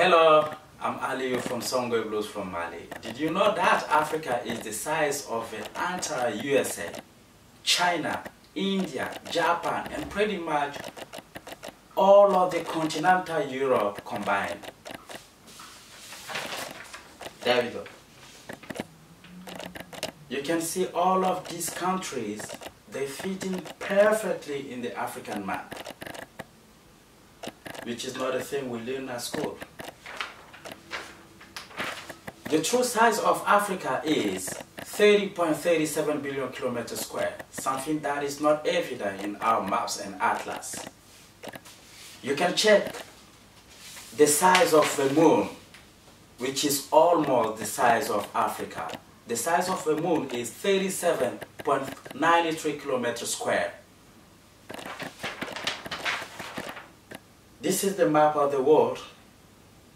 Hello, I'm Aliyu from Songhoy Blues from Mali. Did you know that Africa is the size of the entire USA, China, India, Japan, and pretty much all of the continental Europe combined? There we go. You can see all of these countries, they fit in perfectly in the African map, which is not a thing we learn at school. The true size of Africa is 30.37 billion kilometers square, something that is not evident in our maps and atlas. You can check the size of the moon, which is almost the size of Africa. The size of the moon is 37.93 kilometers square. This is the map of the world.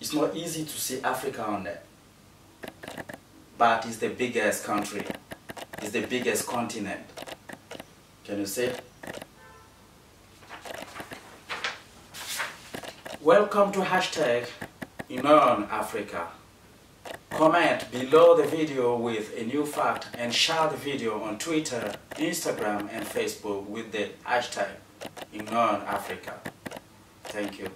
It's not easy to see Africa on there. But it's the biggest country. It's the biggest continent. Can you see? Welcome to hashtag Unknown Africa. Comment below the video with a new fact and share the video on Twitter, Instagram and Facebook with the hashtag Unknown Africa. Thank you.